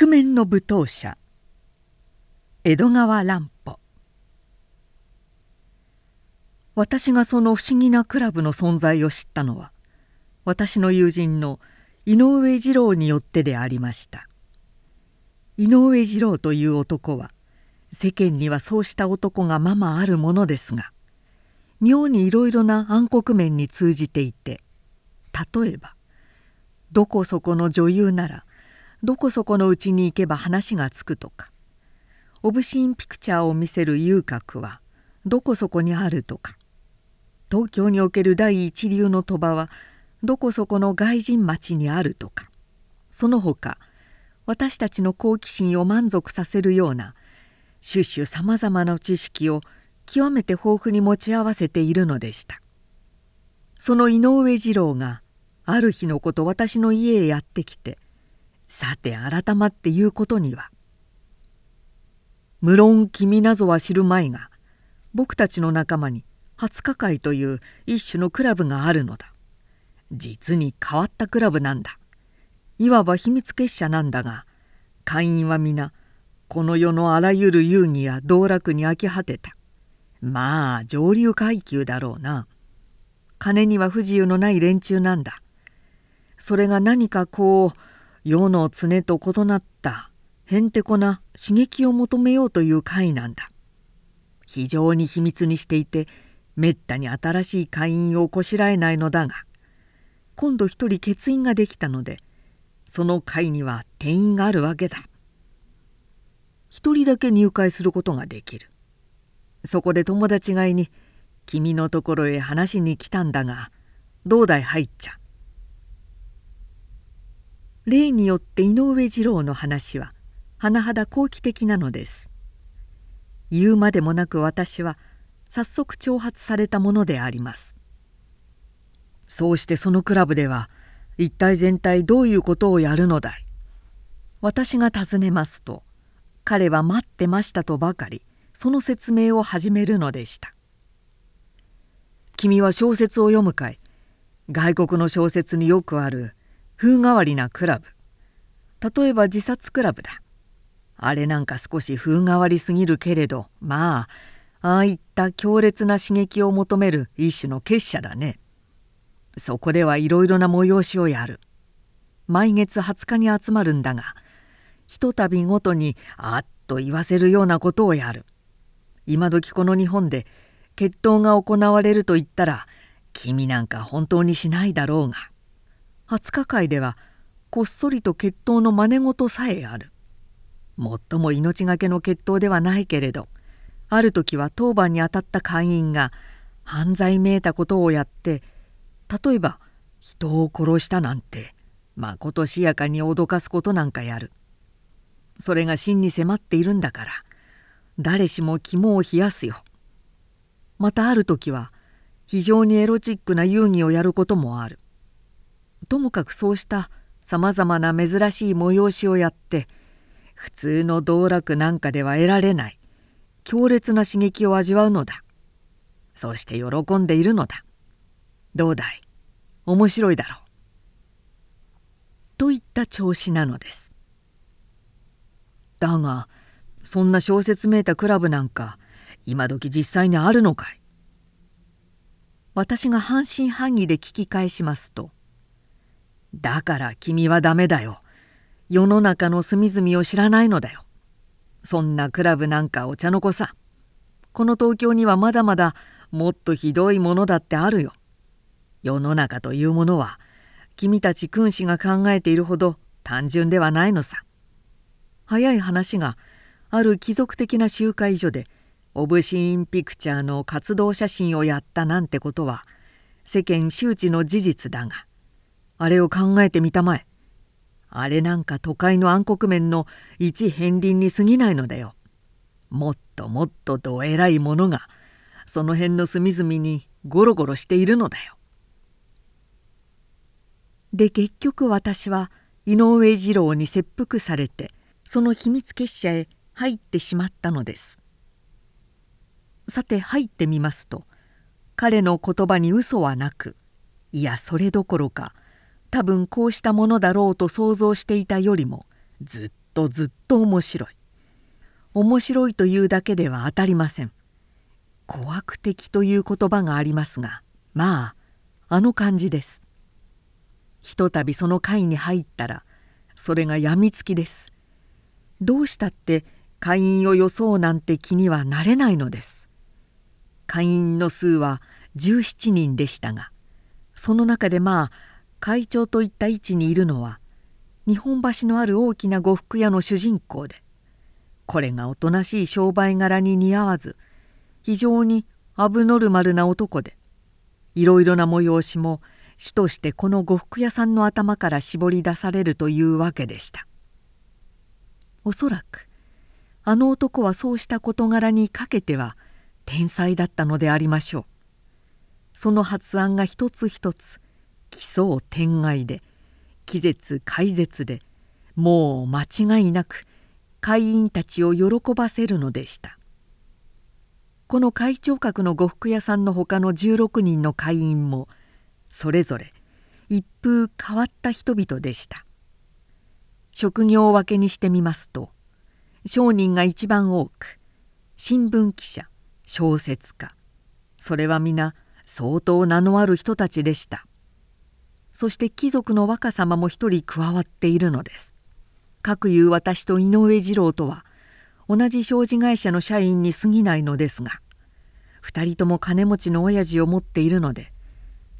覆面の舞踏者。江戸川乱歩。私がその不思議なクラブの存在を知ったのは私の友人の井上二郎によってでありました。井上二郎という男は世間にはそうした男がままあるものですが妙にいろいろな暗黒面に通じていて例えばどこそこの女優ならどこそこのうちに行けば話がつくとか。オブシーンピクチャーを見せる遊郭はどこそこにあるとか。東京における第一流の賭場はどこそこの外人町にあるとか。その他私たちの好奇心を満足させるような種々さまざまな知識を極めて豊富に持ち合わせているのでした。その井上二郎がある日のこと私の家へやってきて「さて改まって言うことには無論君なぞは知るまいが僕たちの仲間に20日会という一種のクラブがあるのだ。実に変わったクラブなんだ。いわば秘密結社なんだが会員は皆この世のあらゆる遊戯や道楽に飽き果てた。まあ上流階級だろうな。金には不自由のない連中なんだ。それが何かこう世の常と異なったへんてこな刺激を求めようという会なんだ。非常に秘密にしていてめったに新しい会員をこしらえないのだが今度一人欠員ができたのでその会には定員があるわけだ。一人だけ入会することができる。そこで友達がいに君のところへ話しに来たんだがどうだい入っちゃ例によって井上二郎の話は甚だ好奇的なのです。言うまでもなく私は早速挑発されたものであります。そうしてそのクラブでは一体全体どういうことをやるのだい？私が尋ねますと彼は待ってましたとばかりその説明を始めるのでした。君は小説を読むかい？外国の小説によくある風変わりなクラブ。例えば自殺クラブだ。あれなんか少し風変わりすぎるけれどまあああいった強烈な刺激を求める一種の結社だね。そこではいろいろな催しをやる。毎月20日に集まるんだがひとたびごとにあっと言わせるようなことをやる。今時この日本で決闘が行われると言ったら君なんか本当にしないだろうが。20日会ではこっそりと決闘の真似事さえある。もっとも命がけの決闘ではないけれどある時は当番に当たった会員が犯罪めいたことをやって例えば人を殺したなんてまことしやかに脅かすことなんかやる。それが真に迫っているんだから誰しも肝を冷やすよ。またある時は非常にエロチックな遊戯をやることもある。ともかくそうしたさまざまな珍しい催しをやって普通の道楽なんかでは得られない強烈な刺激を味わうのだ。そうして喜んでいるのだ。どうだい？面白いだろう。といった調子なのです。だがそんな小説めいたクラブなんか今時実際にあるのかい？私が半信半疑で聞き返しますとだから君はダメだよ。世の中の隅々を知らないのだよ。そんなクラブなんかお茶の子さ。この東京にはまだまだもっとひどいものだってあるよ。世の中というものは君たち君子が考えているほど単純ではないのさ。早い話がある貴族的な集会所でオブシーンピクチャーの活動写真をやったなんてことは世間周知の事実だがあれを考えてみたまえ。あれなんか都会の暗黒面の一片鱗に過ぎないのだよ。もっともっとどえらいものがその辺の隅々にゴロゴロしているのだよ。で結局私は井上二郎に切腹されてその秘密結社へ入ってしまったのです。さて入ってみますと彼の言葉に嘘はなくいやそれどころか多分こうしたものだろうと想像していたよりもずっとずっと面白い。面白いというだけでは当たりません。怖悪的という言葉がありますがまああの感じです。ひとたびその会に入ったらそれがやみつきです。どうしたって会員を装うなんて気にはなれないのです。会員の数は17人でしたがその中でまあ会長といった位置にいるのは日本橋のある大きな呉服屋の主人公でこれがおとなしい商売柄に似合わず非常にアブノルマルな男でいろいろな催しも主としてこの呉服屋さんの頭から絞り出されるというわけでした。おそらくあの男はそうした事柄にかけては天才だったのでありましょう。その発案が一つ一つ奇想天外で気絶怪絶でもう間違いなく会員たちを喜ばせるのでした。この会長格の呉服屋さんの他の16人の会員もそれぞれ一風変わった人々でした。職業分けにしてみますと商人が一番多く新聞記者小説家それは皆相当名のある人たちでした。そして貴族の若様も一人加わっているのです。かくいう私と井上次郎とは同じ商事会社の社員に過ぎないのですが2人とも金持ちの親父を持っているので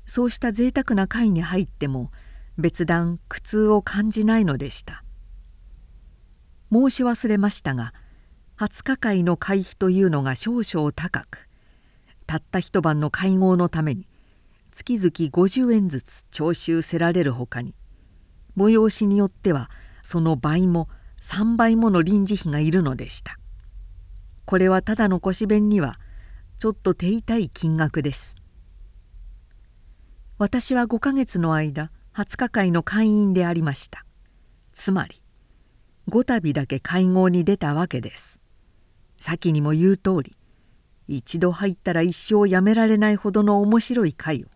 そうした贅沢な会に入っても別段苦痛を感じないのでした。申し忘れましたが20日会の会費というのが少々高くたった一晩の会合のために月々50円ずつ徴収せられるほかに催しによってはその倍も3倍もの臨時費がいるのでした。これはただの腰弁にはちょっと手痛い金額です。私は5ヶ月の間20日会の会員でありました。つまり5度だけ会合に出たわけです。先にも言う通り一度入ったら一生やめられないほどの面白い会を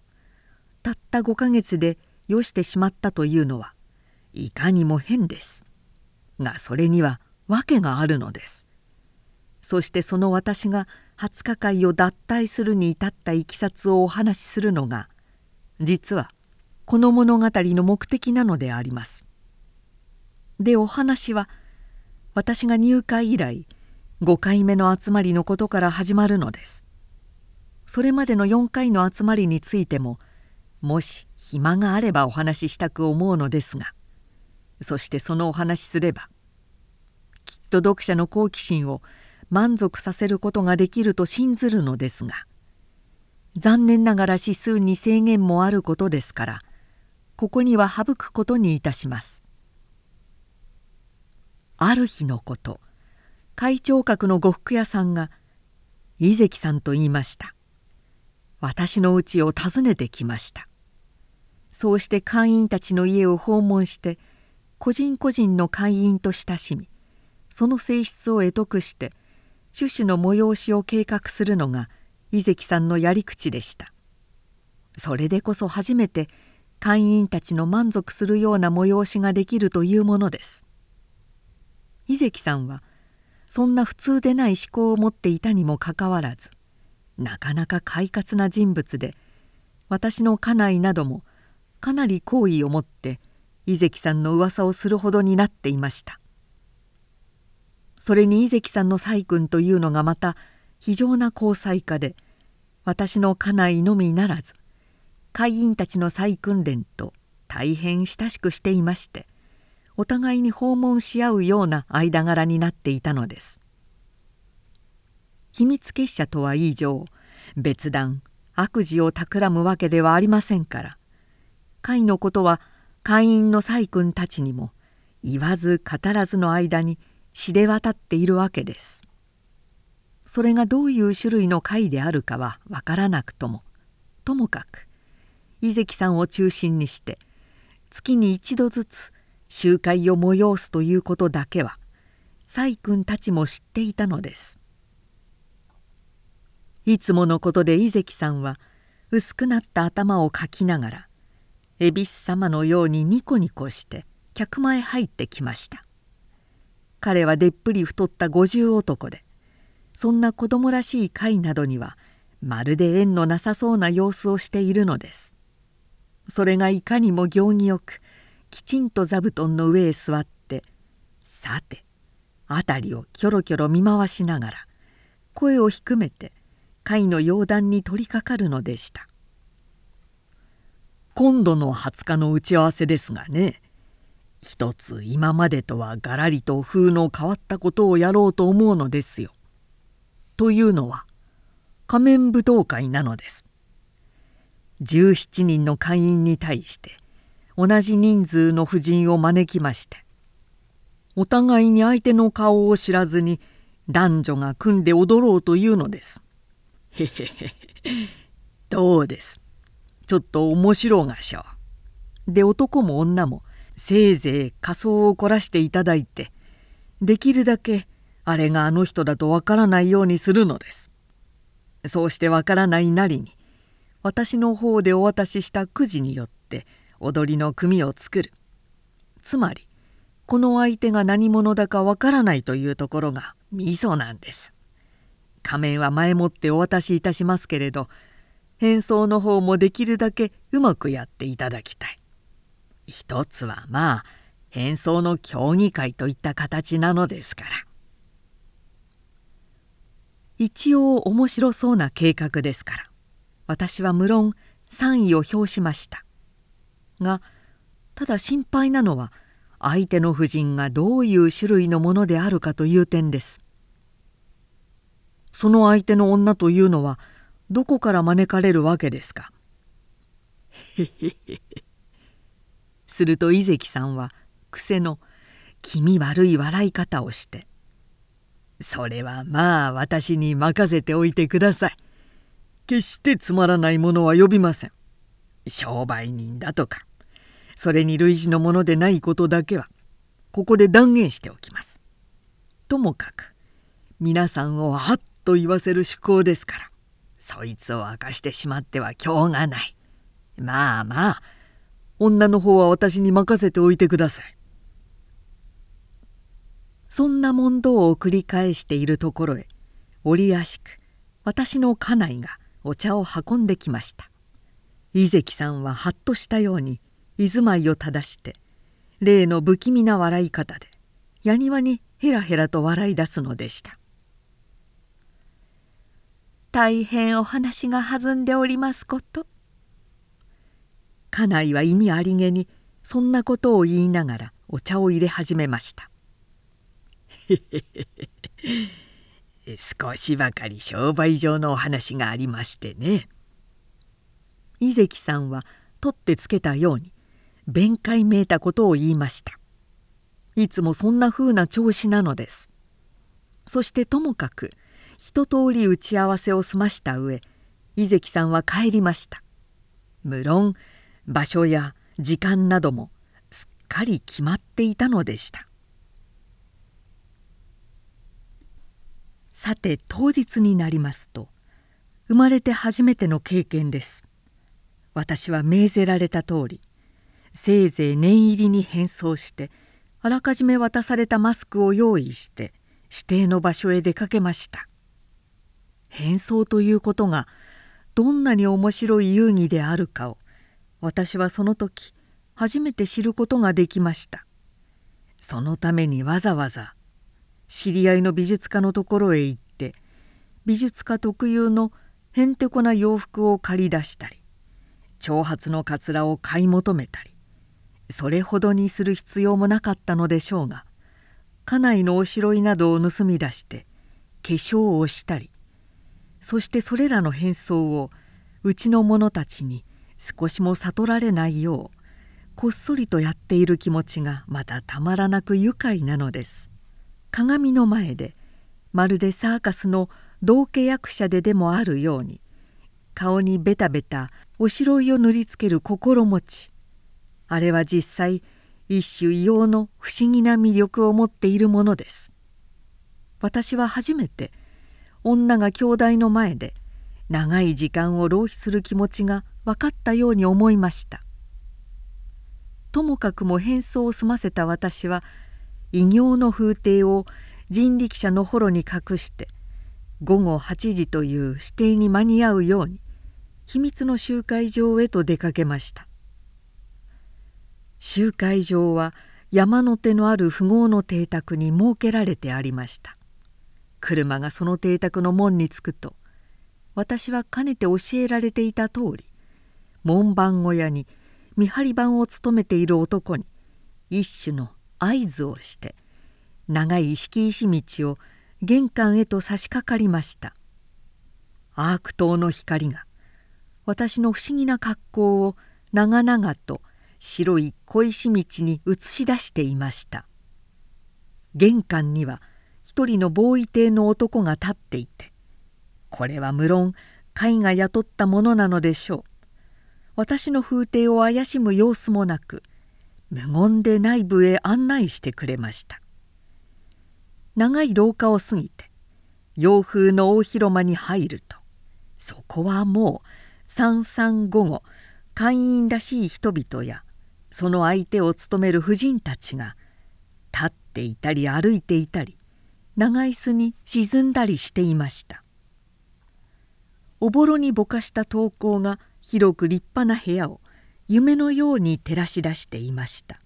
たった5ヶ月でよしてしまったというのはいかにも変です。がそれには訳があるのです。そしてその私が20日会を脱退するに至ったいきさつをお話しするのが実はこの物語の目的なのであります。でお話は私が入会以来5回目の集まりのことから始まるのです。それまでの4回の集まりについてももし暇があればお話ししたく思うのですが。そしてそのお話しすればきっと読者の好奇心を満足させることができると信ずるのですが。残念ながら指数に制限もあることですからここには省くことにいたします。ある日のこと会長格の呉服屋さんが「井関さんと言いました」私の家を訪ねてきました。そうして会員たちの家を訪問して個人個人の会員と親しみその性質を得得して種々の催しを計画するのが井関さんのやり口でした。それでこそ初めて会員たちの満足するような催しができるというものです。井関さんはそんな普通でない思考を持っていたにもかかわらずなかなか快活な人物で私の家内などもかなり好意を持って井関さんの噂をするほどになっていました。それに井関さんの細君というのがまた非常な交際家で私の家内のみならず会員たちの再訓練と大変親しくしていましてお互いに訪問し合うような間柄になっていたのです。秘密結社とは以上別段悪事を企むわけではありませんから会のことは会員の細君たちにも言わず語らずの間に知れ渡っているわけです。それがどういう種類の会であるかは分からなくともともかく井関さんを中心にして月に一度ずつ集会を催すということだけは細君たちも知っていたのです。いつものことで井関さんは薄くなった頭をかきながら恵比寿様のようにニコニコして客前入ってきました彼はでっぷり太った五十男でそんな子供らしい貝などにはまるで縁のなさそうな様子をしているのです。それがいかにも行儀よくきちんと座布団の上へ座ってさて辺りをキョロキョロ見回しながら声を低めて貝の洋談に取りかかるのでした今度の20日の打ち合わせですがね一つ今までとはがらりと風の変わったことをやろうと思うのですよ。というのは仮面舞踏会なのです。17人の会員に対して同じ人数の婦人を招きましてお互いに相手の顔を知らずに男女が組んで踊ろうというのです。へへへどうです？ちょっと面白がしょう。で男も女もせいぜい仮装を凝らしていただいてできるだけあれがあの人だとわからないようにするのです。そうしてわからないなりに私の方でお渡ししたくじによって踊りの組を作るつまりこの相手が何者だかわからないというところがミソなんです仮面は前もってお渡しいたしますけれど変装の方もできるだけうまくやっていただきたい。一つはまあ変装の競技会といった形なのですから。一応面白そうな計画ですから。私は無論賛意を表しました。がただ心配なのは相手の婦人がどういう種類のものであるかという点です。その相手の女というのはどこから招かれるわけですか？すると井関さんは癖の気味悪い笑い方をして「それはまあ私に任せておいてください。決してつまらないものは呼びません。商売人だとかそれに類似のものでないことだけはここで断言しておきます。ともかく皆さんをはっと言わせる趣向ですからそいつを明かしてしまっては今日がない。まあまあ女の方は私に任せておいてください。そんな問答を繰り返しているところへ折やしく私の家内がお茶を運んできました。井関さんははっとしたように居住まいを正して例の不気味な笑い方でやにわにヘラヘラと笑い出すのでした大変お話が弾んでおりますこと。家内は意味ありげにそんなことを言いながらお茶を入れ始めました。少しばかり商売上のお話がありましてね。井関さんは取ってつけたように弁解めいたことを言いました。いつもそんなふうな調子なのです。そしてともかく一通り打ち合わせを済ました上井関さんは帰りました。無論場所や時間などもすっかり決まっていたのでした。さて当日になりますと生まれて初めての経験です。私は命ぜられた通りせいぜい念入りに変装してあらかじめ渡されたマスクを用意して指定の場所へ出かけました。変装ということがどんなに面白い遊戯であるかを私はその時初めて知ることができました。そのためにわざわざ知り合いの美術家のところへ行って美術家特有のへんてこな洋服を借り出したり長髪のかつらを買い求めたりそれほどにする必要もなかったのでしょうが家内のおしろいなどを盗み出して化粧をしたりそしてそれらの変装をうちの者たちに少しも悟られないようこっそりとやっている気持ちがまたたまらなく愉快なのです。鏡の前でまるでサーカスの道化役者ででもあるように顔にベタベタおしろいを塗りつける心持ち。あれは実際一種異様の不思議な魅力を持っているものです。私は初めて女が兄弟の前で長い時間を浪費する気持ちが分かったように思いました。ともかくも変装を済ませた私は異形の風景を人力車の幌に隠して午後8時という指定に間に合うように秘密の集会場へと出かけました。集会場は山の手のある富豪の邸宅に設けられてありました。車がその邸宅の門に着くと私はかねて教えられていた通り門番小屋に見張り番を務めている男に一種の合図をして長い敷石道を玄関へと差し掛かりました。アーク灯の光が私の不思議な格好を長々と白い小石道に映し出していました。玄関には一人のボーイ邸の男が立っていてこれは無論甲が雇ったものなのでしょう。私の風景を怪しむ様子もなく無言で内部へ案内してくれました。長い廊下を過ぎて洋風の大広間に入るとそこはもう三三五五会員らしい人々やその相手を務める婦人たちが立っていたり歩いていたり長椅子に沈んだりしていました。おぼろにぼかした灯光が広く立派な部屋を夢のように照らし出していました。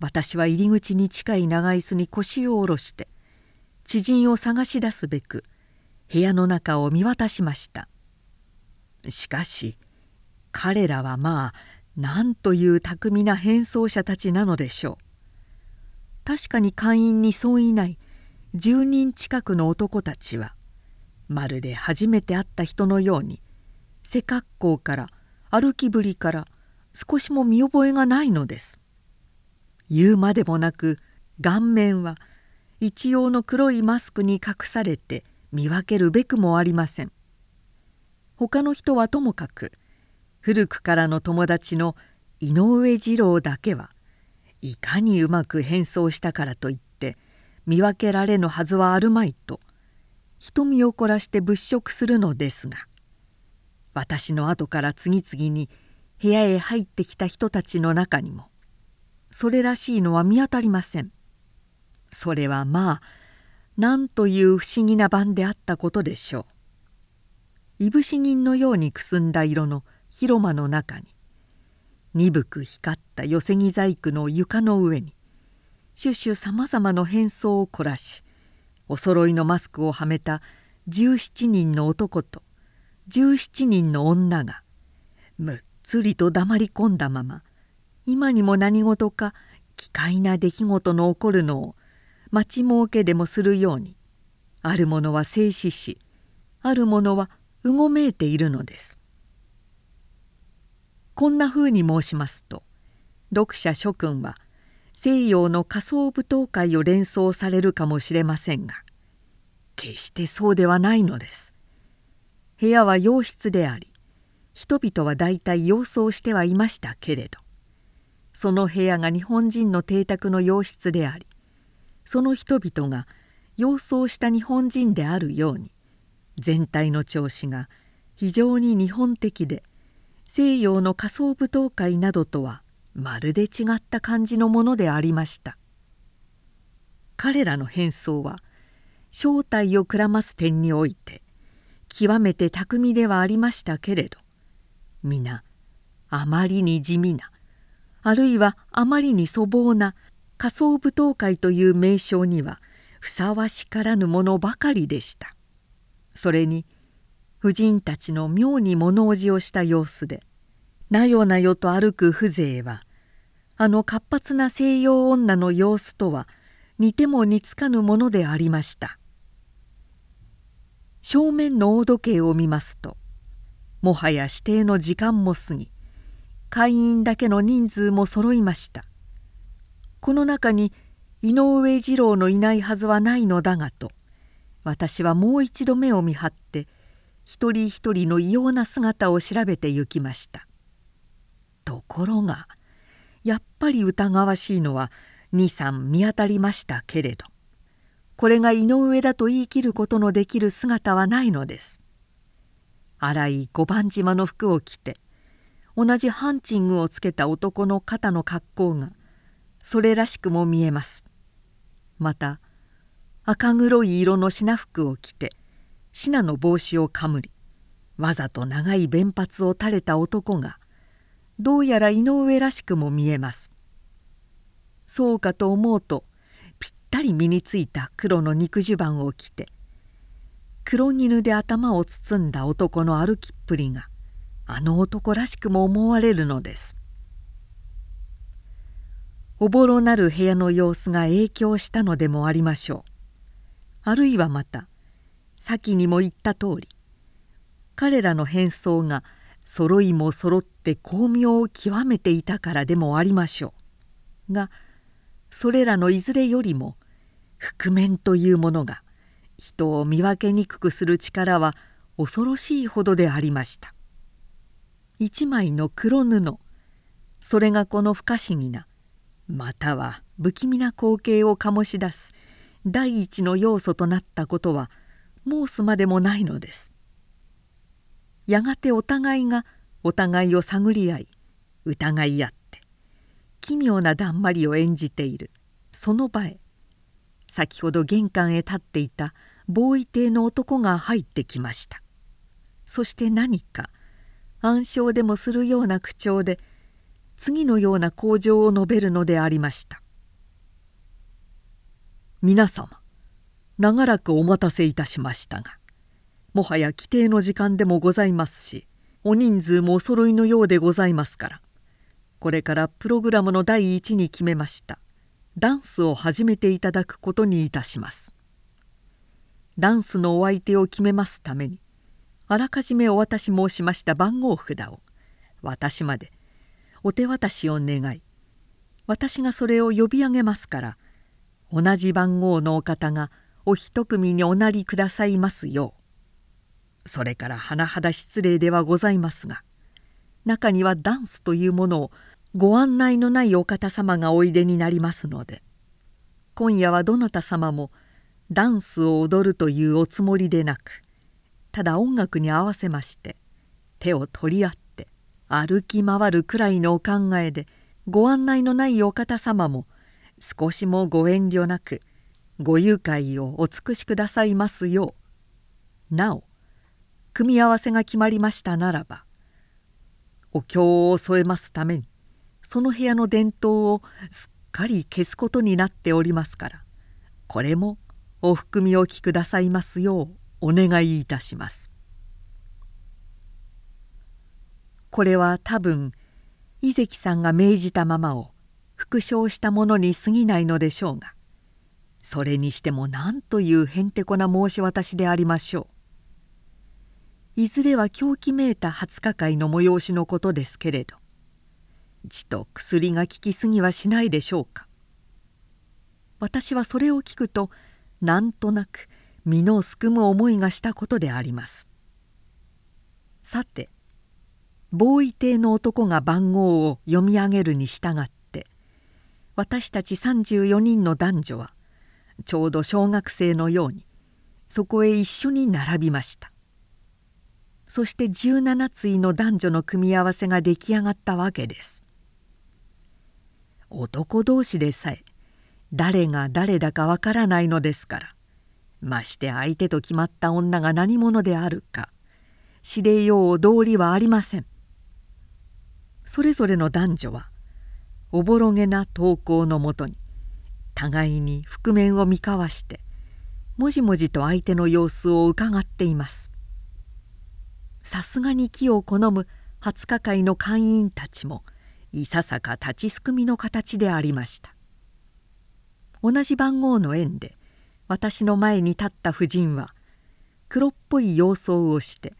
私は入り口に近い長椅子に腰を下ろして知人を探し出すべく部屋の中を見渡しました。しかし彼らはまあなんという巧みな変装者たちなのでしょう。確かに会員にそういない10人近くの男たちはまるで初めて会った人のように背格好から歩きぶりから少しも見覚えがないのです。言うまでもなく顔面は一様の黒いマスクに隠されて見分けるべくもありません。他の人はともかく古くからの友達の井上二郎だけはいかにうまく変装したからといって見分けられぬはずはあるまいと瞳を凝らして物色するのですが私の後から次々に部屋へ入ってきた人たちの中にもそれらしいのは見当たりません。それはまあなんという不思議な晩であったことでしょう。いぶし銀のようにくすんだ色の広間の中に鈍く光った寄せ木細工の床の上にシュシュさまざまの変装を凝らしおそろいのマスクをはめた17人の男と17人の女がむっつりと黙り込んだまま今にも何事か奇怪な出来事の起こるのを待ちもうけでもするようにあるものは静止しあるものはうごめいているのです。こんなふうに申しますと読者諸君は西洋の仮想舞踏会を連想されるかもしれませんが決してそうではないのです。部屋は洋室であり人々は大体様子をしてはいましたけれどその部屋が日本人の邸宅の洋室でありその人々が様子をした日本人であるように全体の調子が非常に日本的で西洋の仮想舞踏会などとはまるで違った感じのものでありました。彼らの変装は正体をくらます点において極めて巧みではありましたけれど皆あまりに地味なあるいはあまりに粗暴な仮想舞踏会という名称にはふさわしからぬものばかりでした。それに婦人たちの妙に物おじをした様子でなよなよと歩く風情はあの活発な西洋女の様子とは似ても似つかぬものでありました。正面の大時計を見ますともはや指定の時間も過ぎ会員だけの人数も揃いました。この中に井上二郎のいないはずはないのだがと私はもう一度目を見張って一人一人の異様な姿を調べて行きました。ところがやっぱり疑わしいのは23見当たりましたけれど。これが井上だと言い切ることのできる姿はないのです。荒い五番島の服を着て同じハンチングをつけた男の肩の格好がそれらしくも見えます。また赤黒い色の品服を着て品の帽子をかむりわざと長い弁髪を垂れた男がどうやら井上らしくも見えます。そうかと思うとぴったり身についた黒の肉襦袢を着て黒絹で頭を包んだ男の歩きっぷりがあの男らしくも思われるのです。おぼろなる部屋の様子が影響したのでもありましょう。あるいはまた先にも言った通り彼らの変装が揃いも揃って巧妙を極めていたからでもありましょう。がそれらのいずれよりも覆面というものが人を見分けにくくする力は恐ろしいほどでありました。一枚の黒布それがこの不可思議なまたは不気味な光景を醸し出す第一の要素となったことは申すまでもないのです。やがてお互いがお互いを探り合い疑い合って奇妙なだんまりを演じている。その場へ先ほど玄関へ立っていたボーイ邸の男が入ってきました。そして何か暗唱でもするような口調で次のような口上を述べるのでありました「皆様長らくお待たせいたしましたがもはや規定の時間でもございますしお人数もお揃いのようでございますから。これからプログラムの第一に決めました。ダンスを始めていただくことにいたします。ダンスのお相手を決めますためにあらかじめお渡し申しました番号札を私までお手渡しを願い私がそれを呼び上げますから同じ番号のお方がお一組におなりくださいますようそれから甚だ失礼ではございますが中にはダンスというものをご案内のないお方様がおいでになりますので今夜はどなた様もダンスを踊るというおつもりでなくただ音楽に合わせまして手を取り合って歩き回るくらいのお考えでご案内のないお方様も少しもご遠慮なくご誘拐をお尽くしくださいますようなお組み合わせが決まりましたならばお経を添えますためにその部屋の伝統をすっかり消すことになっておりますからこれもお含みおきくださいますようお願いいたします。これは多分井関さんが命じたままを復唱したものに過ぎないのでしょうがそれにしても何というへんてこな申し渡しでありましょう。いずれは狂気めいた20日会の催しのことですけれどちと薬が効きすぎはしないでしょうか。私はそれを聞くとなんとなく身のすくむ思いがしたことでありますさてボーイ邸の男が番号を読み上げるに従って私たち34人の男女はちょうど小学生のようにそこへ一緒に並びましたそして17対の男女の組み合わせが出来上がったわけです。男同士でさえ誰が誰だかわからないのですからまして相手と決まった女が何者であるか知れよう道理はありません。それぞれの男女はおぼろげな投稿のもとに互いに覆面を見交わしてもじもじと相手の様子をうかがっています。さすがに木を好む20日会の会員たちもいささか立ちすくみの形でありました。同じ番号の縁で私の前に立った婦人は黒っぽい洋装をして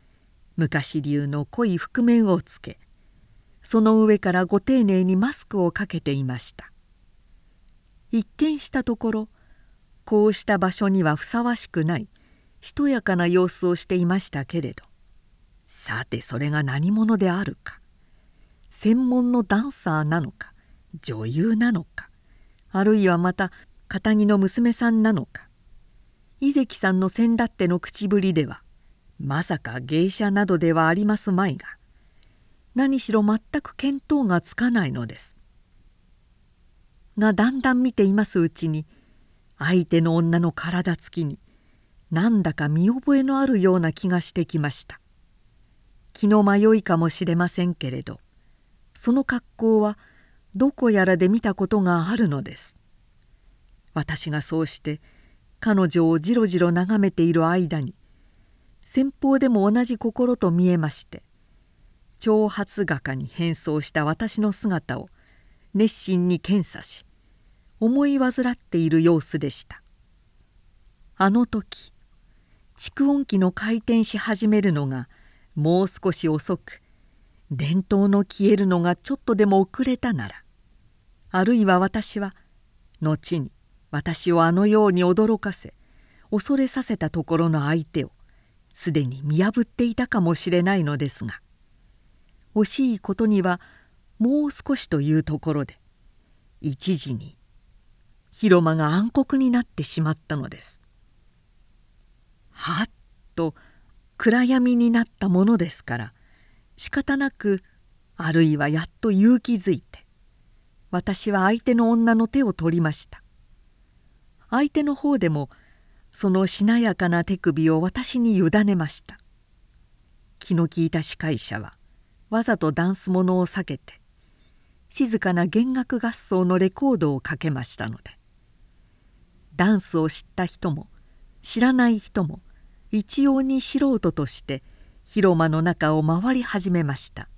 昔流の濃い覆面をつけその上からご丁寧にマスクをかけていました。一見したところこうした場所にはふさわしくないしとやかな様子をしていましたけれどさてそれが何者であるか。専門のダンサーなのか女優なのかあるいはまた堅気の娘さんなのか。井関さんの先だっての口ぶりではまさか芸者などではありますまいが何しろ全く見当がつかないのです。がだんだん見ていますうちに相手の女の体つきになんだか見覚えのあるような気がしてきました。気の迷いかもしれませんけれどその格好はどこやらで見たことがあるのです。私がそうして彼女をじろじろ眺めている間に先方でも同じ心と見えまして長髪画家に変装した私の姿を熱心に検査し思い患っている様子でした。あの時蓄音機の回転し始めるのがもう少し遅く伝統の消えるのがちょっとでも遅れたならあるいは私は後に私をあのように驚かせ恐れさせたところの相手をすでに見破っていたかもしれないのですが惜しいことにはもう少しというところで一時に広間が暗黒になってしまったのです。はっと暗闇になったものですから仕方なくあるいはやっと勇気づいて私は相手の女の手を取りました。相手の方でもそのしなやかな手首を私に委ねました。気の利いた司会者はわざとダンスものを避けて静かな弦楽合奏のレコードをかけましたのでダンスを知った人も知らない人も一様に素人として広間の中を回り始めました。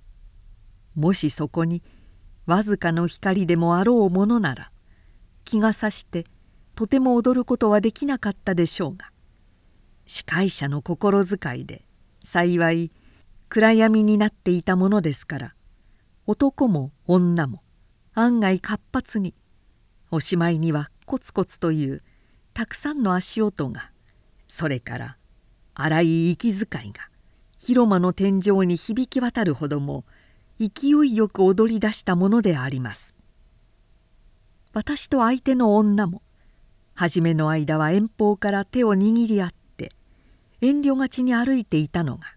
もしそこにわずかの光でもあろうものなら気がさしてとても踊ることはできなかったでしょうが司会者の心遣いで幸い暗闇になっていたものですから男も女も案外活発におしまいにはコツコツというたくさんの足音がそれから荒い息遣いが広間の天井に響き渡るほども勢いよく踊り出したものであります。私と相手の女も初めの間は遠方から手を握り合って遠慮がちに歩いていたのが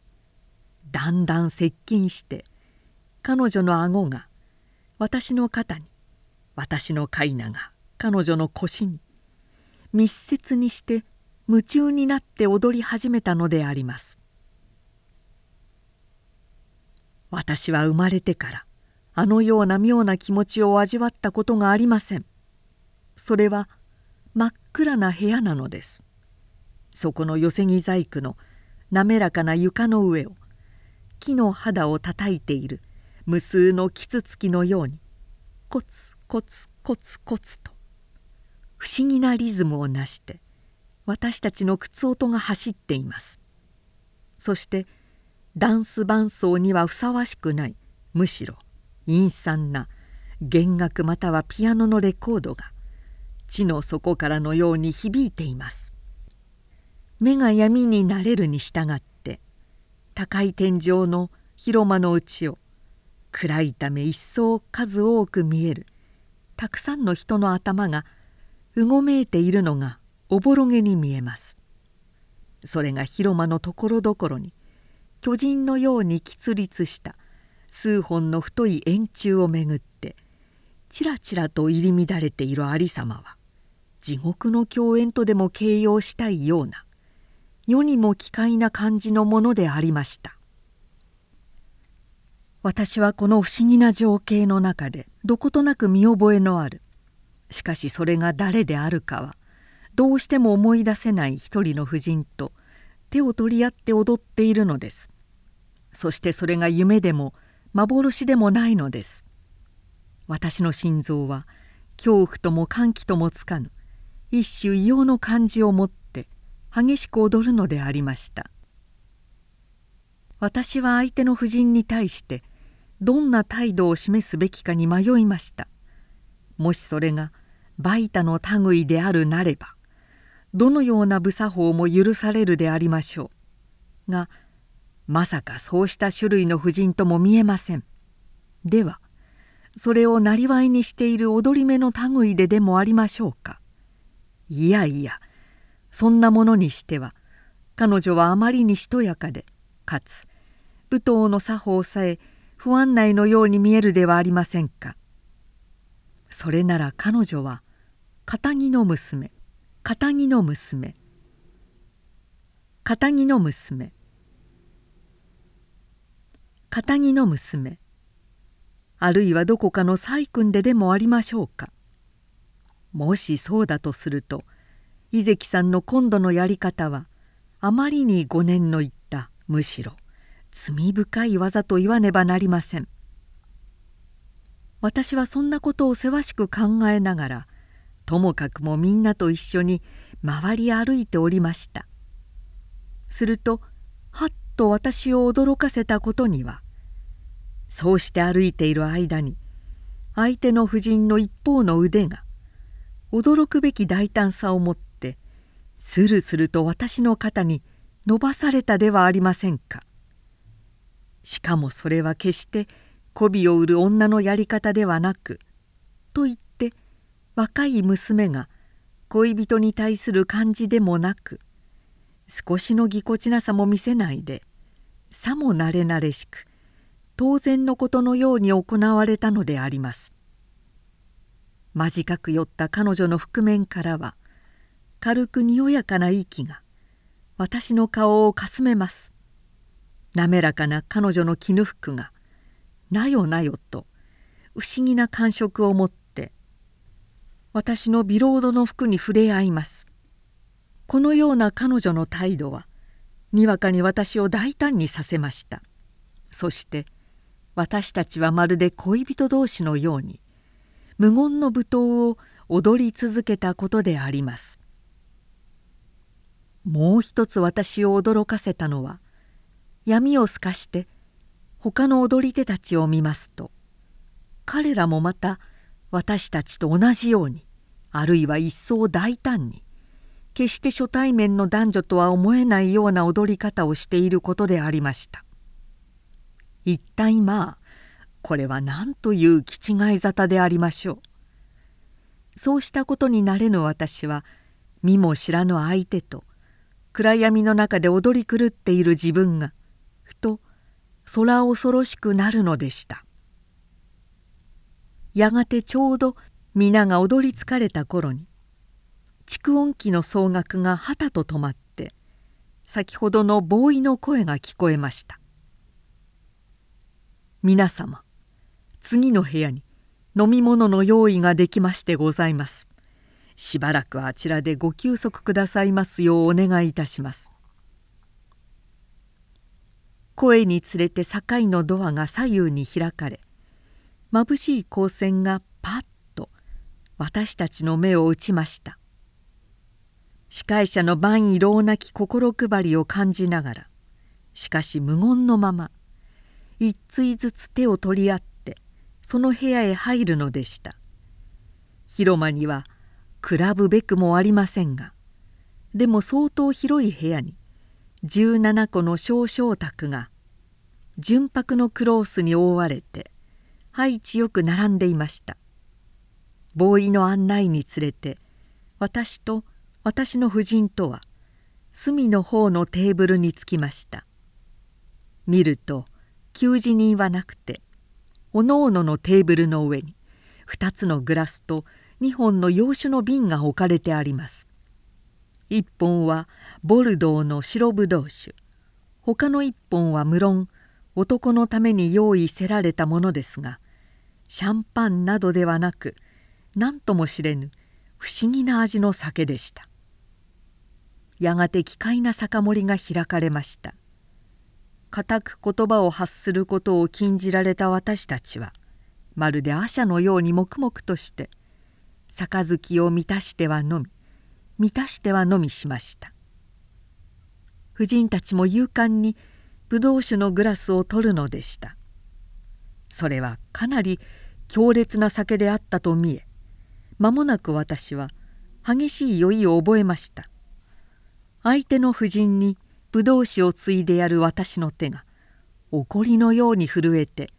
だんだん接近して彼女の顎が私の肩に私の飼いなが彼女の腰に密接にして夢中になって踊り始めたのであります。私は生まれてからあのような妙な気持ちを味わったことがありません。それは真っ暗な部屋なのです。そこの寄せ木細工の滑らかな床の上を木の肌をたたいている無数のキツツキのようにコツコツコツコツと不思議なリズムをなして私たちの靴音が走っています。そしてダンス伴奏にはふさわしくないむしろ陰惨な弦楽またはピアノのレコードが地の底からのように響いています。目が闇になれるに従って高い天井の広間の内を暗いため一層数多く見えるたくさんの人の頭がうごめいているのがおぼろげに見えます。それが広間のところどころに巨人のように喫立した数本の太い円柱をめぐってちらちらと入り乱れている有様は地獄の共演とでも形容したいような世にも奇怪な感じのものでありました。私はこの不思議な情景の中でどことなく見覚えのある。しかしそれが誰であるかはどうしても思い出せない一人の婦人と手を取り合って踊っているのです。そしてそれが夢でも幻でもないのです。私の心臓は恐怖とも歓喜ともつかぬ一種異様の感じを持って激しく踊るのでありました。私は相手の婦人に対してどんな態度を示すべきかに迷いました。もしそれがバイタの類であるなればどのような無作法も許されるでありましょう。がまさかそうした種類の婦人とも見えません。ではそれをなりわいにしている踊り目の類ででもありましょうか。いやいやそんなものにしては彼女はあまりにしとやかでかつ舞踏の作法さえ不安内のように見えるではありませんか。それなら彼女は堅気の娘片木の娘。片木の娘。片木の娘。あるいはどこかの細君ででもありましょうか。もしそうだとすると井関さんの今度のやり方はあまりに5年の言ったむしろ罪深い技と言わねばなりません。私はそんなことをせわしく考えながらともかくもみんなと一緒に回り歩いておりましたするとはっと私を驚かせたことにはそうして歩いている間に相手の婦人の一方の腕が驚くべき大胆さを持ってスルスルと私の肩に伸ばされたではありませんか。しかもそれは決して媚びを売る女のやり方ではなくと言って若い娘が恋人に対する感じでもなく少しのぎこちなさも見せないでさも慣れ慣れしく当然のことのように行われたのであります。間近く寄った彼女の覆面からは軽くにおやかな息が私の顔をかすめます。滑らかな彼女の絹服がなよなよと不思議な感触を持って私のビロードの服に触れ合います。このような彼女の態度はにわかに私を大胆にさせました。そして私たちはまるで恋人同士のように無言の舞踏を踊り続けたことであります。もう一つ私を驚かせたのは闇を透かして他の踊り手たちを見ますと彼らもまた私たちと同じようにあるいは一層大胆に決して初対面の男女とは思えないような踊り方をしていることでありました。一体まあこれは何という気違い沙汰でありましょう。そうしたことになれぬ私は見も知らぬ相手と暗闇の中で踊り狂っている自分がふと空恐ろしくなるのでした。やがてちょうど皆が踊り疲れた頃に蓄音機の総額がはたと止まって先ほどのボーイの声が聞こえました「皆様次の部屋に飲み物の用意ができましてございます」しばらくあちらでご休息くださいますようお願いいたします。声につれて境のドアが左右に開かれ眩しい光線がパッと私たちの目を打ちました。司会者の万意老なき心配りを感じながらしかし無言のまま一対ずつ手を取り合ってその部屋へ入るのでした。広間には比ぶべくもありませんがでも相当広い部屋に17個の小小宅が純白のクロースに覆われて配置よく並んでいました。ボーイの案内につれて私と私の夫人とは隅の方のテーブルに着きました。見ると給仕人はなくておのおののテーブルの上に2つのグラスと2本の洋酒の瓶が置かれてあります。1本はボルドーの白ぶどう酒。他の1本は無論男のために用意せられたものですがシャンパンなどではなく何とも知れぬ不思議な味の酒でした。やがて奇怪な酒盛りが開かれました。固く言葉を発することを禁じられた私たちはまるで阿のように黙々として「杯を満たしてはのみ満たしてはのみしました。婦人たちも勇敢にブドウ酒のグラスを取るのでした。それはかなり強烈な酒であったと見え間もなく私は激しい酔いを覚えました。相手の婦人にブドウ酒をついでやる私の手が怒りのように震えて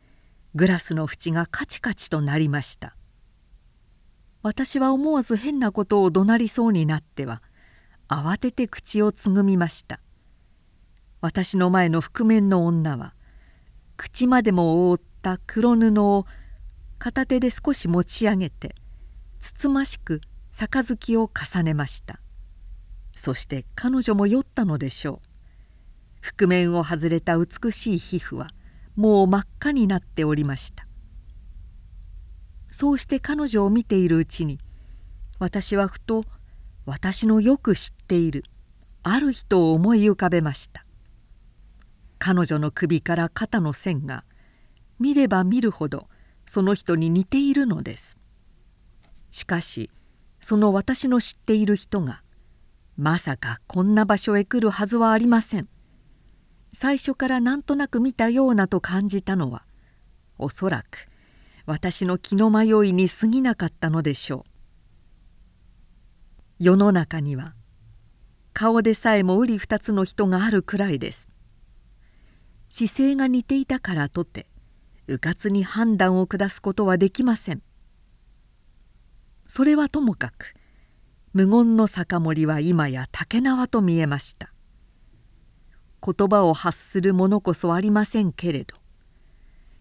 グラスの縁がカチカチとなりました。私は思わず変なことを怒鳴りそうになっては慌てて口をつぐみました。私の前の覆面の女は口までも覆った黒布を片手で少し持ち上げてつつましく杯を重ねました。そして彼女も酔ったのでしょう。覆面を外れた美しい皮膚はもう真っ赤になっておりました。そうして彼女を見ているうちに私はふと私のよく知っているある人を思い浮かべました。彼女の首から肩の線が見れば見るほどその人に似ているのです。しかしその私の知っている人がまさかこんな場所へ来るはずはありません。最初からなんとなく見たようなと感じたのはおそらく私の気の迷いに過ぎなかったのでしょう。世の中には顔でさえも瓜二つの人があるくらいです。姿勢が似ていたからとて迂闊に判断を下すことはできません。それはともかく無言の酒盛は今や竹縄と見えました。言葉を発するものこそありませんけれど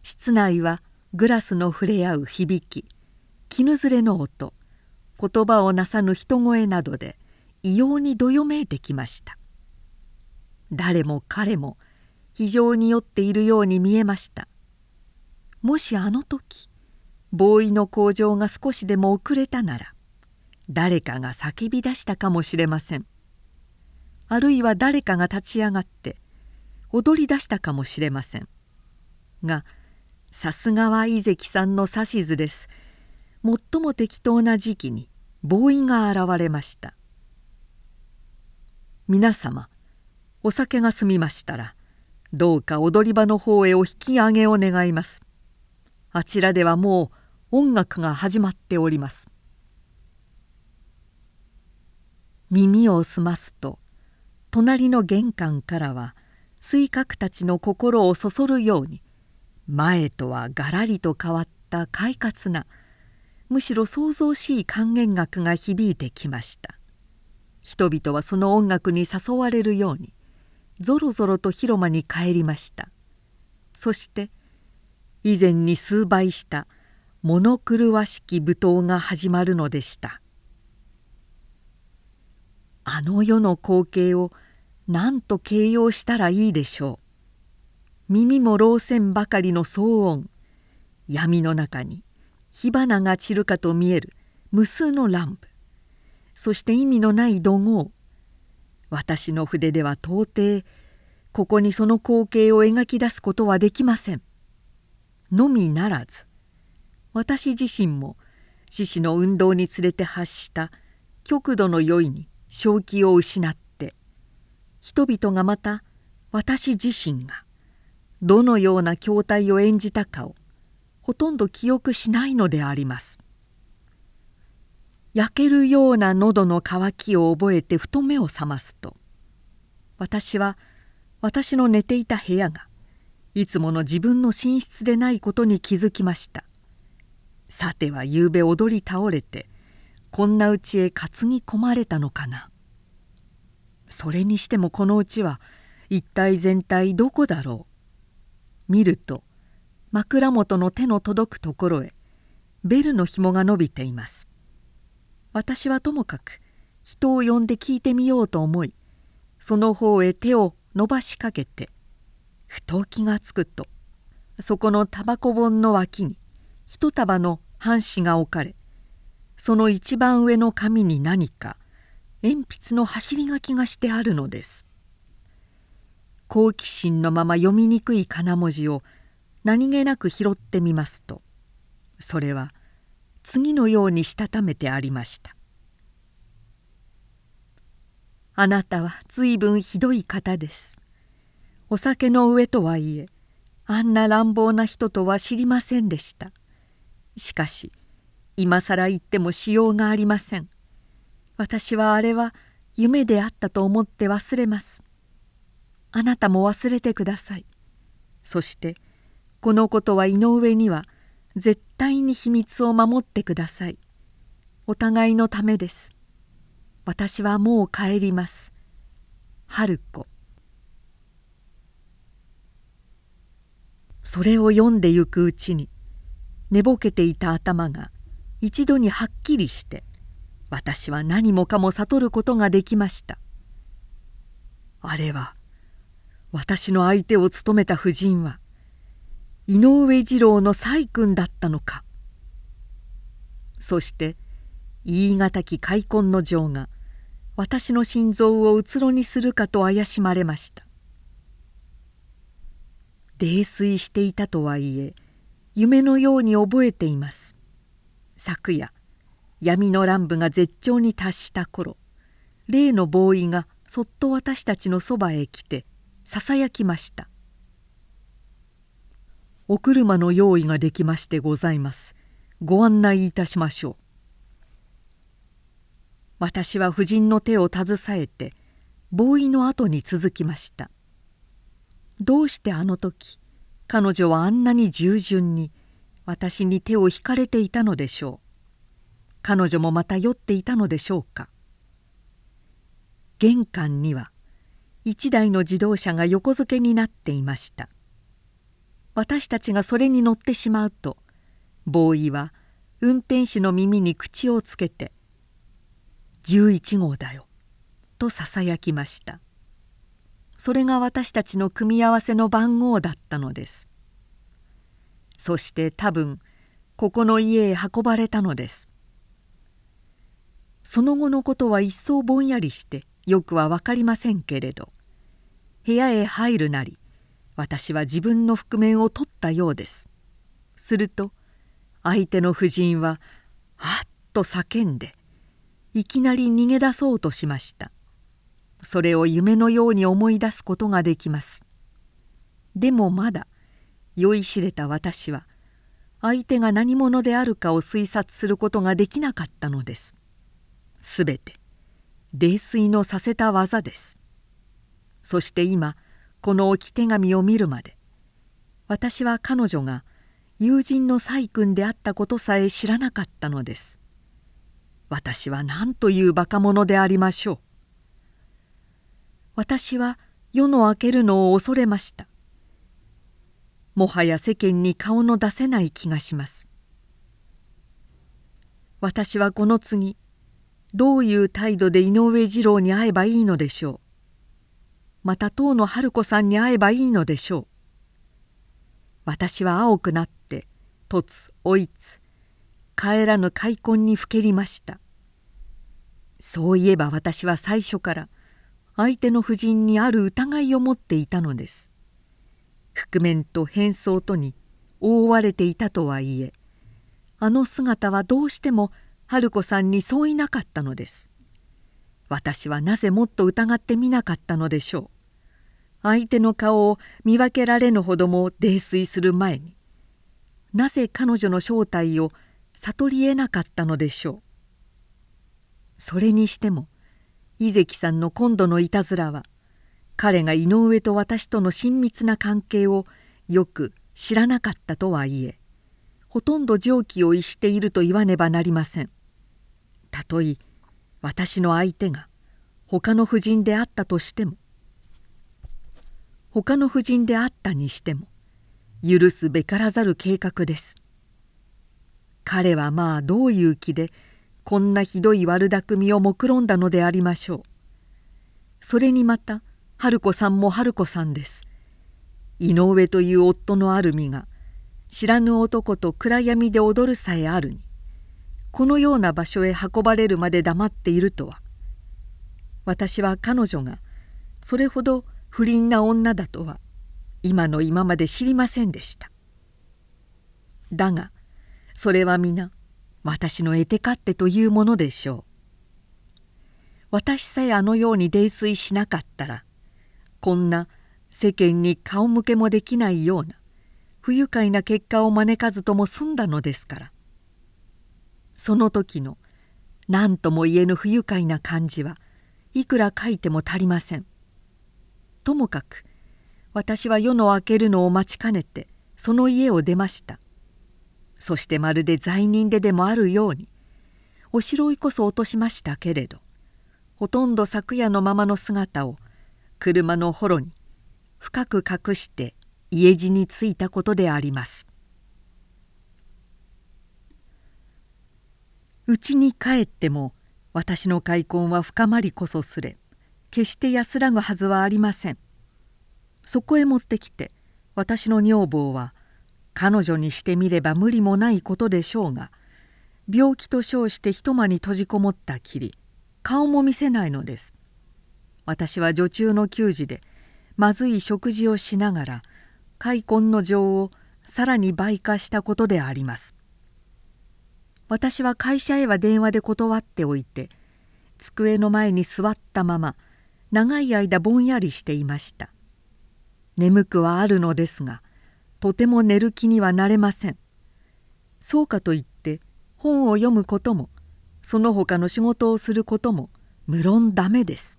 室内はグラスの触れ合う響き絹ずれの音言葉をなさぬ人声などで異様にどよめいてきました。誰も彼も非常に酔っているように見えました。もしあの時ボーイの向上が少しでも遅れたなら誰かが叫び出したかもしれません。あるいは誰かが立ち上がって踊り出したかもしれません。がさすがは井関さんの指図です。最も適当な時期にボーイが現れました。皆様お酒が済みましたらどうか踊り場の方へお引き上げを願います。あちらではもう音楽が始まっております。耳を澄ますと隣の玄関からは水角たちの心をそそるように前とはがらりと変わった快活なむしろ騒々しい管弦楽が響いてきました。人々はその音楽に誘われるようにぞろぞろと広間に帰りました。そして以前に数倍した物狂わしき舞踏が始まるのでした。あの世の光景を何と形容したらいいでしょう。耳も老線ばかりの騒音。闇の中に火花が散るかと見える無数の乱舞そして意味のない怒号。私の筆では到底ここにその光景を描き出すことはできません。のみならず私自身も獅子の運動に連れて発した極度の酔いに正気を失って人々がまた私自身がどのような筐体を演じたかをほとんど記憶しないのであります。焼けるような喉の渇きを覚えてふと目を覚ますと私は私の寝ていた部屋がいつもの自分の寝室でないことに気づきました。さてはゆうべ踊り倒れてこんな家へ担ぎ込まれたのかな。それにしてもこのうちは一体全体どこだろう。見ると枕元の手の届くところへベルの紐が伸びています。私はともかく人を呼んで聞いてみようと思いその方へ手を伸ばしかけてふと気がつくと。そこのタバコ本の脇に一束の半紙が置かれその一番上の紙に何か鉛筆の走り書きがしてあるのです。好奇心のまま読みにくい仮名文字を何気なく拾ってみますとそれは次のようにしたためてありました「あなたは随分ひどい方です」「お酒の上とはいえあんな乱暴な人とは知りませんでした」しかし今更言ってもしようがありません。私はあれは夢であったと思って忘れます。あなたも忘れてください。そしてこのことは井上には絶対に秘密を守ってください。お互いのためです。私はもう帰ります。春子それを読んでゆくうちに寝ぼけていた頭が一度にはっきりして私は何もかも悟ることができました「あれは私の相手を務めた夫人は井上次郎の細君だったのか。そして言い難き開墾の情が私の心臓をうつろにするかと怪しまれました。泥酔していたとはいえ夢のように覚えています。昨夜闇の乱舞が絶頂に達した頃例のボーイがそっと私たちのそばへ来てささやきました「お車の用意ができましてございます。ご案内いたしましょう」私は夫人の手を携えてボーイの後に続きました。どうしてあの時彼女はあんなに従順に私に手を引かれていたのでしょう。彼女もまた酔っていたのでしょうか。玄関には一台の自動車が横付けになっていました。私たちがそれに乗ってしまうとボーイは運転手の耳に口をつけて「11号だよ」とささやきました。それが私たちの組み合わせの番号だったのです。そして多分ここの家へ運ばれたのです。その後のことは一層ぼんやりしてよくは分かりませんけれど部屋へ入るなり私は自分の覆面を取ったようです。すると相手の夫人は「はっ!」と叫んでいきなり逃げ出そうとしました。それを夢のように思い出すことができます。でもまだ酔いしれた私は相手が何者であるかを推察することができなかったのです。すべて泥酔のさせた技です。そして今この置き手紙を見るまで私は彼女が友人の細君であったことさえ知らなかったのです。私は何というバカ者でありましょう。私は夜の明けるのを恐れました。もはや世間に顔の出せない気がします。私はこの次どういう態度で井上二郎に会えばいいのでしょう。また当の春子さんに会えばいいのでしょう。私は青くなって突追いつ帰らぬ開墾にふけりました。そういえば私は最初から「相手の夫人にある疑いを持っていたのです。覆面と変装とに覆われていたとはいえあの姿はどうしても春子さんにそういなかったのです。私はなぜもっと疑ってみなかったのでしょう。相手の顔を見分けられぬほども泥酔する前になぜ彼女の正体を悟りえなかったのでしょう。それにしても井関さんの今度のいたずらは彼が井上と私との親密な関係をよく知らなかったとはいえほとんど常軌を逸していると言わねばなりません。たとえ私の相手が他の婦人であったとしても他の婦人であったにしても許すべからざる計画です。彼はまあどういう気でこんなひどい悪巧みを目論んだのでありましょう。それにまた春子さんも春子さんです。井上という夫のある身が知らぬ男と暗闇で踊るさえあるにこのような場所へ運ばれるまで黙っているとは。私は彼女がそれほど不倫な女だとは今の今まで知りませんでした。だがそれは皆私の得て勝手というものでしょう。私さえあのように泥酔しなかったらこんな世間に顔向けもできないような不愉快な結果を招かずとも済んだのですから。その時の何とも言えぬ不愉快な感じはいくら書いても足りません。ともかく私は夜の明けるのを待ちかねてその家を出ました。そしてまるで罪人ででもあるようにおしろいこそ落としましたけれどほとんど昨夜のままの姿を車の幌に深く隠して家路に着いたことであります。家に帰っても私の開墾は深まりこそすれ決して安らぐはずはありません。そこへ持ってきて私の女房は彼女にしてみれば無理もないことでしょうが病気と称して一間に閉じこもったきり顔も見せないのです。私は女中の給仕でまずい食事をしながら開墾の情をさらに倍化したことであります。私は会社へは電話で断っておいて机の前に座ったまま長い間ぼんやりしていました。眠くはあるのですがとても寝る気にはなれません。そうかといって本を読むこともその他の仕事をすることも無論ダメです。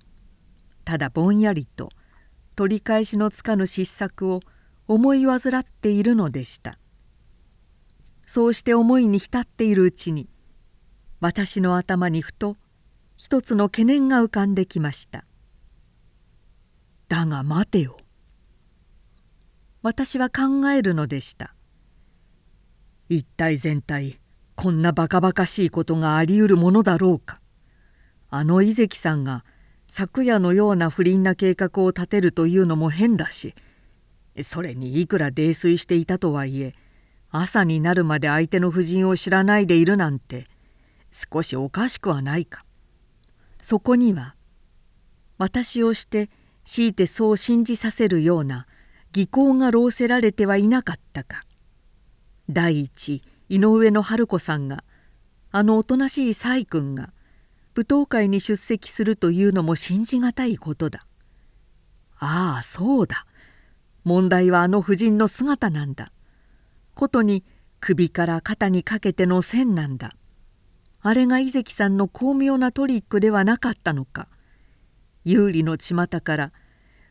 ただぼんやりと取り返しのつかぬ失策を思い患っているのでした。そうして思いに浸っているうちに私の頭にふと一つの懸念が浮かんできました。だが待てよ。私は考えるのでした。一体全体こんなバカバカしいことがあり得るものだろうか。あの井関さんが昨夜のような不倫な計画を立てるというのも変だしそれにいくら泥酔していたとはいえ朝になるまで相手の夫人を知らないでいるなんて少しおかしくはないか。そこには私をして強いてそう信じさせるような技巧が浪せられてはいなかったか。第一井上の春子さんがあのおとなしい細君が舞踏会に出席するというのも信じがたいことだ。ああそうだ。問題はあの婦人の姿なんだ。ことに首から肩にかけての線なんだ。あれが井関さんの巧妙なトリックではなかったのか。有利の巷から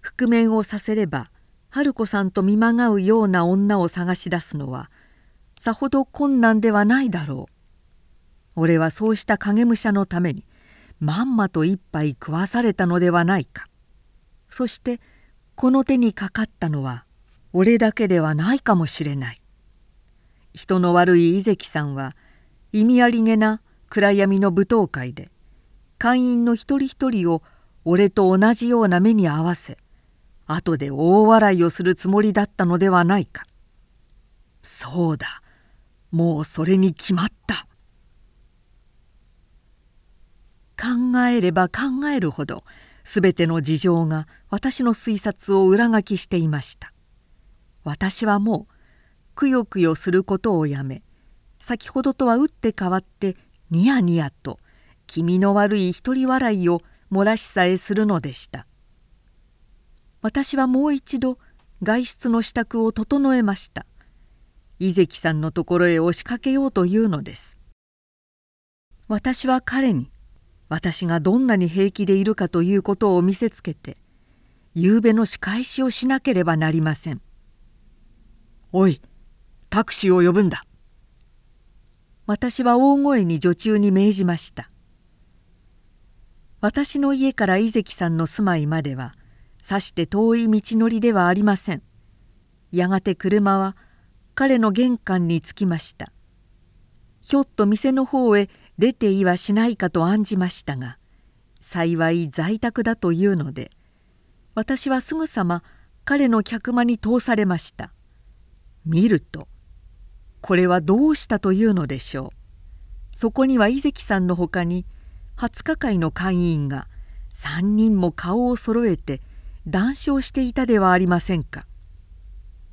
覆面をさせれば春子さんと見まがうような女を探し出すのはさほど困難ではないだろう。俺はそうした影武者のためにまんまと一杯食わされたのではないか。そしてこの手にかかったのは俺だけではないかもしれない。人の悪い井関さんは意味ありげな暗闇の舞踏会で会員の一人一人を俺と同じような目に合わせ後で大笑いをするつもりだったのではないか。そうだ。もうそれに決まった。考えれば考えるほど全ての事情が私の推察を裏書きしていました。私はもうくよくよすることをやめ先ほどとは打って変わってニヤニヤと気味の悪い独り笑いを漏らしさえするのでした。私はもう一度外出の支度を整えました。井関さんのところへ押しかけようというのです。私は彼に私がどんなに平気でいるかということを見せつけて夕べの仕返しをしなければなりません。おいタクシーを呼ぶんだ。私は大声に女中に命じました。私の家から井関さんの住まいまではさして遠い道のりではありません。やがて車は彼の玄関に着きました。ひょっと店の方へ出ていはしないかと案じましたが幸い在宅だというので私はすぐさま彼の客間に通されました。見るとこれはどうしたというのでしょう。そこには井関さんのほかに20日会の会員が3人も顔をそろえて談笑していたではありませんか。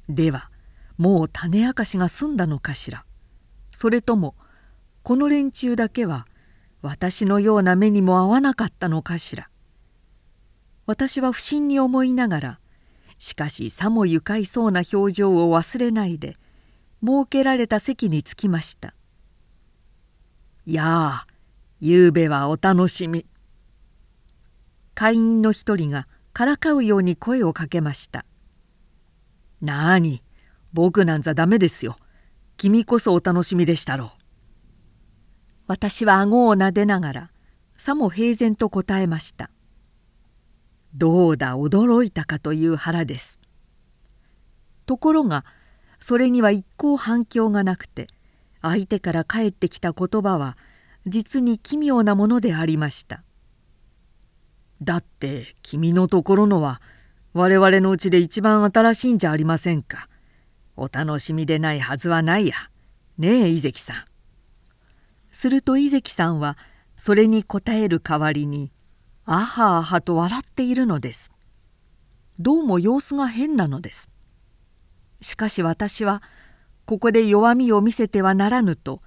ではもう種明かしが済んだのかしら。それともこの連中だけは私のような目にも合わなかったのかしら。私は不審に思いながらしかしさも愉快そうな表情を忘れないで設けられた席に着きました「やあゆうべはお楽しみ」会員の一人がからかうように声をかけました「なあに僕なんざダメですよ。君こそお楽しみでしたろう」私は顎をなでながらさも平然と答えました「どうだ驚いたかという腹です」ところがそれには一向反響がなくて相手から返ってきた言葉は実に奇妙なものでありました。だって君のところのは我々のうちで一番新しいんじゃありませんか。お楽しみでないはずはないや。ねえ井関さん。すると井関さんはそれに答える代わりに「あはあは」と笑っているのです。どうも様子が変なのです。しかし私はここで弱みを見せてはならぬと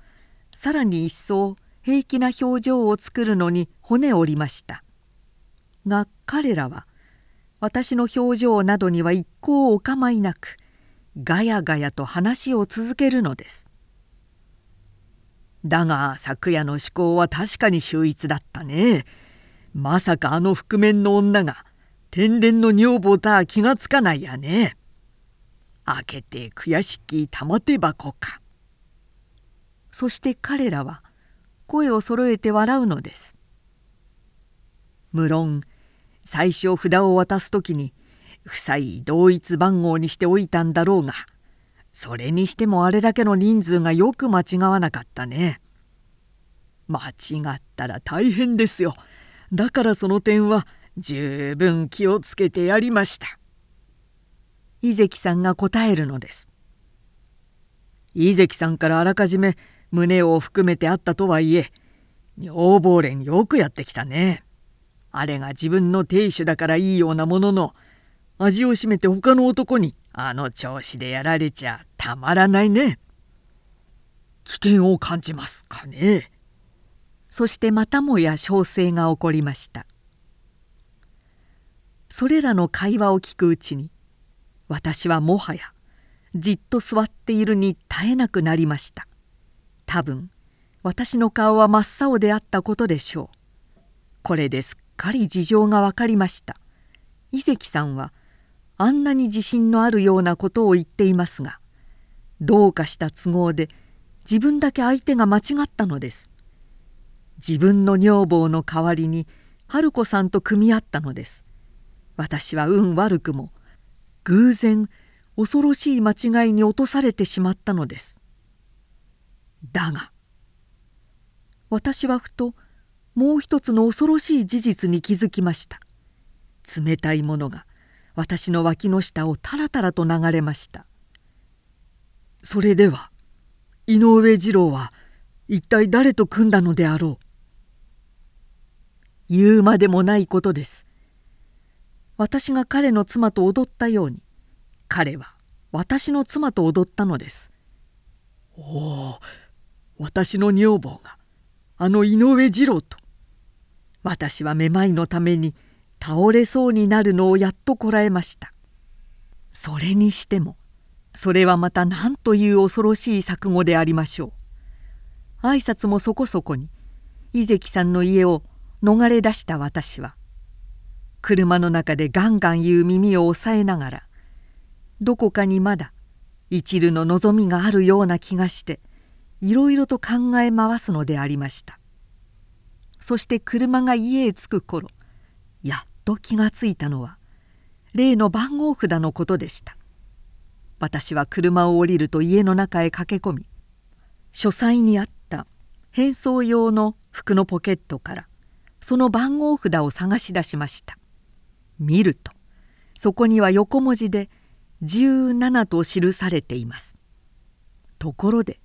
さらに一層平気な表情を作るのに骨折りました。が彼らは私の表情などには一向お構いなくガヤガヤと話を続けるのです。だが昨夜の思考は確かに秀逸だったね。まさかあの覆面の女が天然の女房とは気がつかないやね。開けて悔しき玉手箱か。そして彼らは声を揃えて笑うのです。無論最初札を渡す時に不細同一番号にしておいたんだろうがそれにしてもあれだけの人数がよく間違わなかったね。間違ったら大変ですよ。だからその点は十分気をつけてやりました。井関さんが答えるのです。井関さんからあらかじめ胸を含めてあったとはいえ女房連よくやってきたね。あれが自分の亭主だからいいようなものの味を占めて他の男にあの調子でやられちゃたまらないね。危険を感じますかね。そしてまたもや小生が起こりました。それらの会話を聞くうちに私はもはやじっと座っているに耐えなくなりました。多分私の顔は真っ青であったことでしょう。これですかり事情が分かりました。伊関さんはあんなに自信のあるようなことを言っていますがどうかした都合で自分だけ相手が間違ったのです。自分の女房の代わりに春子さんと組み合ったのです。私は運悪くも偶然恐ろしい間違いに落とされてしまったのです。だが私はふともう一つの恐ろしい事実に気づきました。冷たいものが私の脇の下をタラタラと流れました。それでは井上二郎は一体誰と組んだのであろう？言うまでもないことです。私が彼の妻と踊ったように彼は私の妻と踊ったのです。おお私の女房があの井上二郎と私はめまいのために倒れそうになるのをやっとこらえました。それにしてもそれはまた何という恐ろしい錯誤でありましょう。挨拶もそこそこに井関さんの家を逃れ出した私は車の中でガンガン言う耳を押さえながらどこかにまだ一縷の望みがあるような気がしていろいろと考え回すのでありました。そして車が家へ着く頃やっと気がついたのは例の番号札のことでした。私は車を降りると家の中へ駆け込み書斎にあった変装用の服のポケットからその番号札を探し出しました。見るとそこには横文字で17と記されています。ところで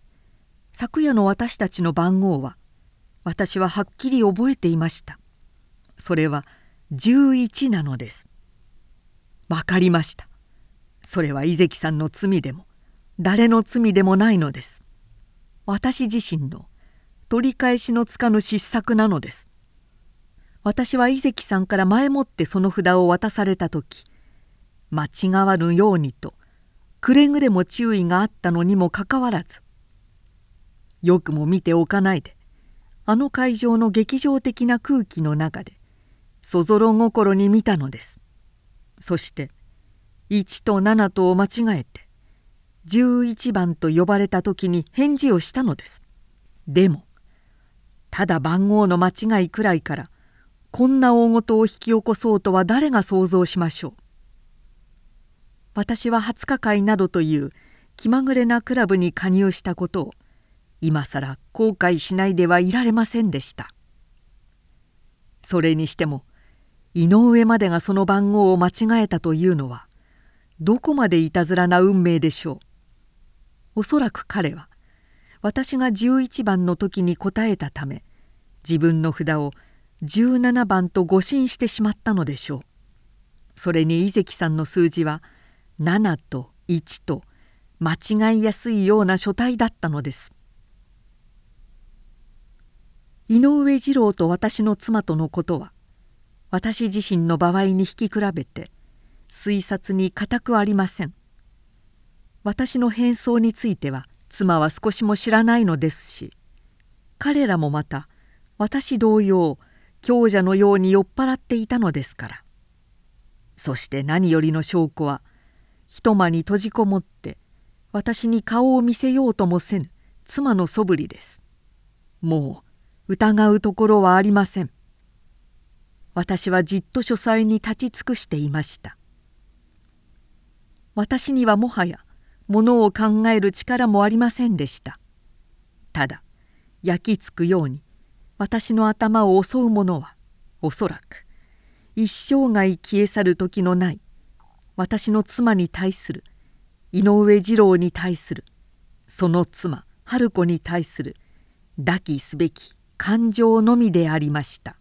昨夜の私たちの番号は私ははっきり覚えていました。それは11なのです。わかりました。それは井関さんの罪でも誰の罪でもないのです。私自身の取り返しのつかぬ失策なのです。私は井関さんから前もってその札を渡された時間違わぬようにとくれぐれも注意があったのにもかかわらずよくも見ておかないであの会場の劇場的な空気の中でそぞろ心に見たのです。そして1と7とを間違えて11番と呼ばれた時に返事をしたのです。でもただ番号の間違いくらいからこんな大事を引き起こそうとは誰が想像しましょう。私は20日会などという気まぐれなクラブに加入したことを今更後悔しないではいられませんでした。それにしても井上までがその番号を間違えたというのはどこまでいたずらな運命でしょう。おそらく彼は私が11番の時に答えたため自分の札を17番と誤信してしまったのでしょう。それに井関さんの数字は7と1と間違いやすいような書体だったのです。井上二郎と私の妻とのことは私自身の場合に引き比べて推察に固くありません。私の変装については妻は少しも知らないのですし彼らもまた私同様強者のように酔っ払っていたのですから。そして何よりの証拠は一間に閉じこもって私に顔を見せようともせぬ妻のそぶりです。もう疑うところはありません。私はじっと書斎に立ち尽くしていました。私にはもはやものを考える力もありませんでした。ただ焼き付くように私の頭を襲うものはおそらく一生涯消え去る時のない私の妻に対する井上二郎に対するその妻春子に対する抱きすべき感情のみでありました。